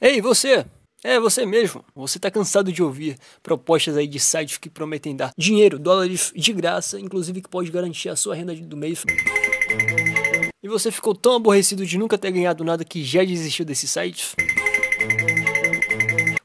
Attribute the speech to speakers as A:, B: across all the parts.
A: Ei, você! É, você mesmo. Você tá cansado de ouvir propostas aí de sites que prometem dar dinheiro, dólares de graça, inclusive que pode garantir a sua renda do mês. E você ficou tão aborrecido de nunca ter ganhado nada que já desistiu desses sites?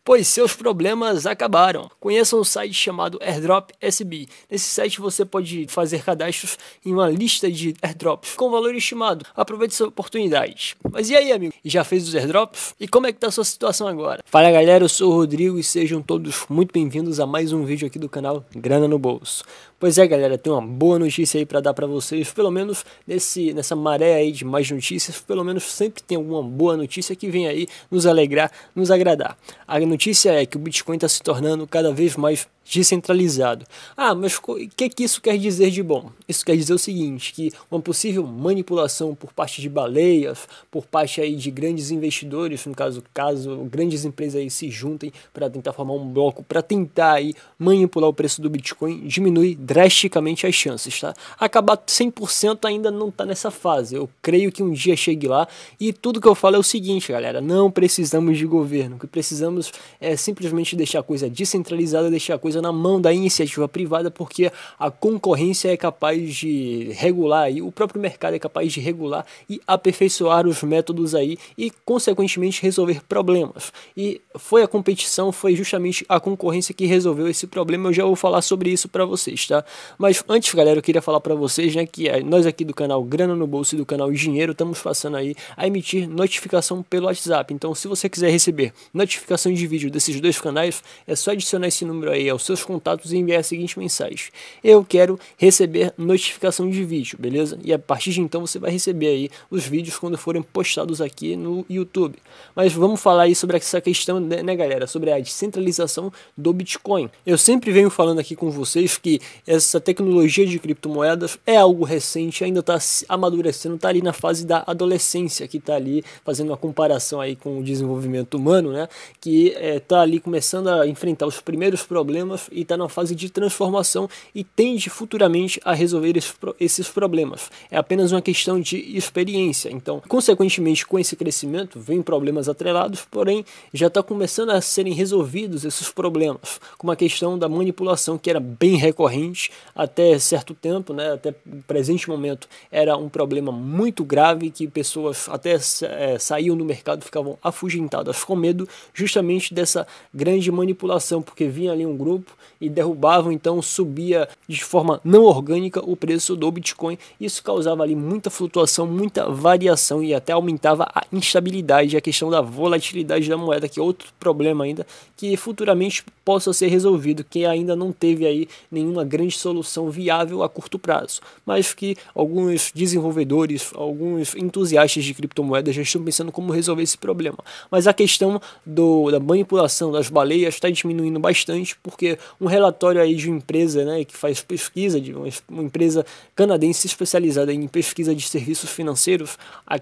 A: Pois seus problemas acabaram. Conheça um site chamado Airdrop SB. Nesse site você pode fazer cadastros em uma lista de airdrops com valor estimado. Aproveite essa oportunidade. Mas e aí, amigo? Já fez os airdrops? E como é que tá a sua situação agora? Fala galera, eu sou o Rodrigo e sejam todos muito bem-vindos a mais um vídeo aqui do canal Grana no Bolso. Pois é, galera, tem uma boa notícia aí para dar para vocês, pelo menos nesse, nessa maré aí de mais notícias, pelo menos sempre tem alguma boa notícia que vem aí nos alegrar, nos agradar. A notícia é que o Bitcoin está se tornando cada vez mais descentralizado. Ah, mas o que, que isso quer dizer de bom? Isso quer dizer o seguinte, que uma possível manipulação por parte de baleias, por parte aí de grandes investidores, no caso, caso grandes empresas aí se juntem para tentar formar um bloco, para tentar aí manipular o preço do Bitcoin, diminui drasticamente as chances, tá? Acabar 100% ainda não está nessa fase. Eu creio que um dia chegue lá e tudo que eu falo é o seguinte, galera, não precisamos de governo, o que precisamos é simplesmente deixar a coisa descentralizada, deixar a coisa na mão da iniciativa privada, porque a concorrência é capaz de regular e o próprio mercado é capaz de regular e aperfeiçoar os métodos aí e consequentemente resolver problemas. E foi a competição, foi justamente a concorrência que resolveu esse problema. Eu já vou falar sobre isso para vocês, tá? Mas antes, galera, eu queria falar para vocês, né, que nós aqui do canal Grana no Bolso e do canal Dinheiro estamos passando aí a emitir notificação pelo WhatsApp. Então, se você quiser receber notificação de vídeo desses dois canais, é só adicionar esse número aí ao seus contatos e enviar a seguinte mensagem: Eu quero receber notificação de vídeo, beleza? E a partir de então você vai receber aí os vídeos quando forem postados aqui no YouTube. Mas vamos falar aí sobre essa questão, né, né, galera? Sobre a descentralização do Bitcoin. Eu sempre venho falando aqui com vocês que essa tecnologia de criptomoedas é algo recente, ainda está amadurecendo, está ali na fase da adolescência, que está ali fazendo uma comparação aí com o desenvolvimento humano, né? Que está é, ali começando a enfrentar os primeiros problemas problemas e está na fase de transformação e tende futuramente a resolver esses problemas. É apenas uma questão de experiência. Então, consequentemente, com esse crescimento, vem problemas atrelados, porém já está começando a serem resolvidos esses problemas, como a questão da manipulação que era bem recorrente até certo tempo, né, até o presente momento era um problema muito grave que pessoas até é, saíam do mercado ficavam afugentadas com medo justamente dessa grande manipulação, porque vinha ali um grupo e derrubavam, então subia de forma não orgânica o preço do Bitcoin. Isso causava ali muita flutuação, muita variação e até aumentava a instabilidade, a questão da volatilidade da moeda, que é outro problema ainda que futuramente possa ser resolvido, que ainda não teve aí nenhuma grande solução viável a curto prazo, mas que alguns desenvolvedores, alguns entusiastas de criptomoedas já estão pensando como resolver esse problema. Mas a questão do, da manipulação das baleias está diminuindo bastante porque um relatório aí de uma empresa né, que faz pesquisa, de uma, uma empresa canadense especializada em pesquisa de serviços financeiros, a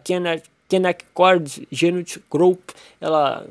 A: Canaccord Genuity Group, ela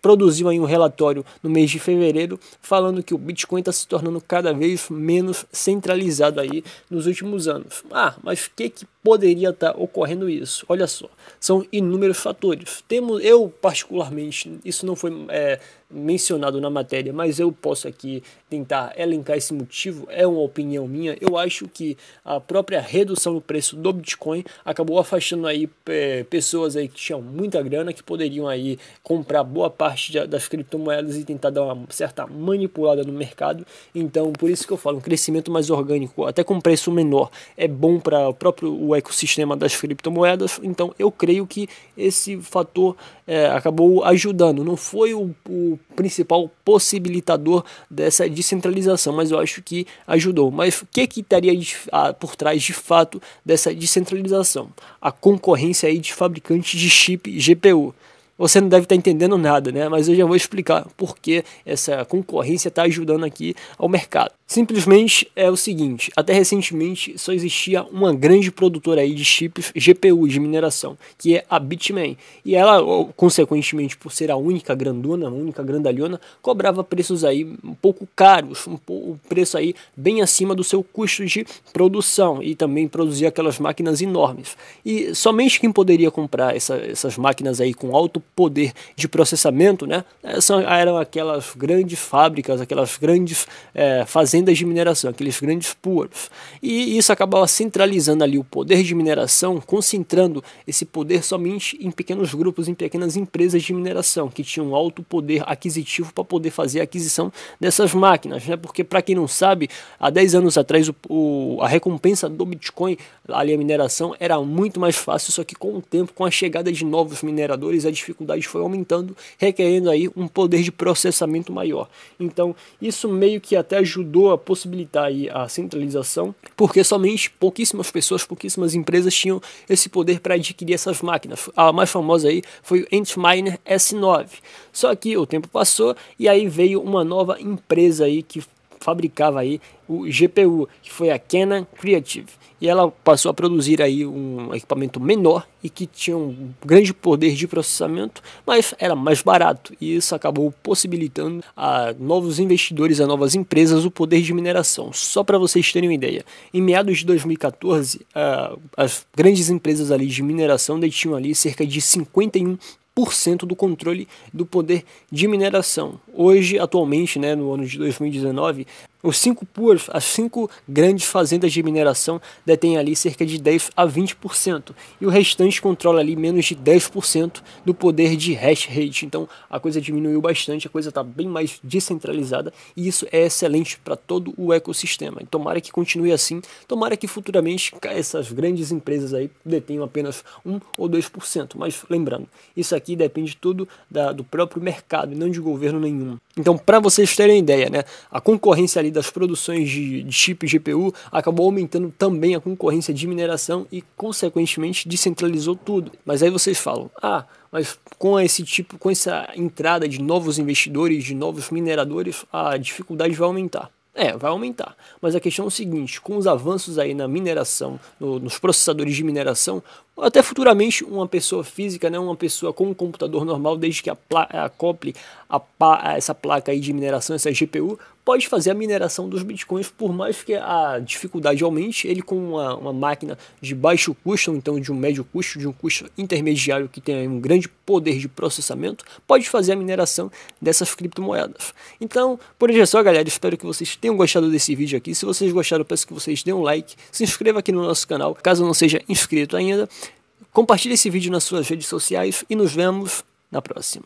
A: produziu aí um relatório no mês de fevereiro falando que o Bitcoin está se tornando cada vez menos centralizado aí nos últimos anos. Ah, mas o que, que poderia estar tá ocorrendo isso? Olha só, são inúmeros fatores. Temos, eu particularmente, isso não foi é, mencionado na matéria, mas eu posso aqui tentar elencar esse motivo, é uma opinião minha. Eu acho que a própria redução do preço do Bitcoin acabou afastando aí é, pessoas aí que tinham muita grana, que poderiam aí comprar boa parte de, das criptomoedas e tentar dar uma certa manipulada no mercado. Então, por isso que eu falo, um crescimento mais orgânico, até com preço menor, é bom para o próprio o ecossistema das criptomoedas. Então, eu creio que esse fator é, acabou ajudando. Não foi o, o principal possibilitador dessa descentralização, mas eu acho que ajudou. Mas o que, que estaria de, a, por trás de fato dessa descentralização? A concorrência aí de fabricantes de chip GPU você não deve estar entendendo nada, né? Mas eu já vou explicar por que essa concorrência está ajudando aqui ao mercado. Simplesmente é o seguinte, até recentemente só existia uma grande produtora aí de chips GPU de mineração, que é a Bitmain. E ela, consequentemente, por ser a única grandona, a única grandalhona, cobrava preços aí um pouco caros, um, um preço aí bem acima do seu custo de produção e também produzia aquelas máquinas enormes. E somente quem poderia comprar essa, essas máquinas aí com alto poder de processamento, né? São, eram aquelas grandes fábricas, aquelas grandes é, fazendas de mineração, aqueles grandes pools. E isso acabava centralizando ali o poder de mineração, concentrando esse poder somente em pequenos grupos, em pequenas empresas de mineração, que tinham alto poder aquisitivo para poder fazer a aquisição dessas máquinas, né? Porque para quem não sabe, há 10 anos atrás o, o, a recompensa do Bitcoin, ali a mineração, era muito mais fácil, só que com o tempo, com a chegada de novos mineradores, a dificuldade foi aumentando, requerendo aí um poder de processamento maior. Então, isso meio que até ajudou a possibilitar aí a centralização, porque somente pouquíssimas pessoas, pouquíssimas empresas tinham esse poder para adquirir essas máquinas. A mais famosa aí foi o Antminer S9. Só que o tempo passou e aí veio uma nova empresa aí que fabricava aí o GPU, que foi a Canon Creative. E ela passou a produzir aí um equipamento menor e que tinha um grande poder de processamento, mas era mais barato. E isso acabou possibilitando a novos investidores, a novas empresas, o poder de mineração. Só para vocês terem uma ideia, em meados de 2014, as grandes empresas ali de mineração detinham ali cerca de 51 do controle do poder de mineração. Hoje, atualmente, né, no ano de 2019, os cinco puros, as cinco grandes fazendas de mineração detêm ali cerca de 10 a 20%, e o restante controla ali menos de 10% do poder de hash rate. Então a coisa diminuiu bastante, a coisa está bem mais descentralizada e isso é excelente para todo o ecossistema. E tomara que continue assim, tomara que futuramente essas grandes empresas aí detenham apenas 1 ou 2%. Mas lembrando, isso aqui depende tudo da, do próprio mercado e não de governo nenhum. Então, para vocês terem ideia, né, a concorrência ali das produções de, de chip GPU acabou aumentando também a concorrência de mineração e, consequentemente, descentralizou tudo. Mas aí vocês falam, ah, mas com esse tipo, com essa entrada de novos investidores, de novos mineradores, a dificuldade vai aumentar. É, vai aumentar. Mas a questão é o seguinte: com os avanços aí na mineração, no, nos processadores de mineração, até futuramente uma pessoa física, né, uma pessoa com um computador normal, desde que acople a, a, essa placa aí de mineração, essa GPU, pode fazer a mineração dos bitcoins, por mais que a dificuldade aumente, ele com uma, uma máquina de baixo custo, então de um médio custo, de um custo intermediário que tem um grande poder de processamento, pode fazer a mineração dessas criptomoedas. Então, por hoje é só, galera. Espero que vocês tenham gostado desse vídeo aqui. Se vocês gostaram, peço que vocês dêem um like, se inscreva aqui no nosso canal, caso não seja inscrito ainda. Compartilhe esse vídeo nas suas redes sociais e nos vemos na próxima.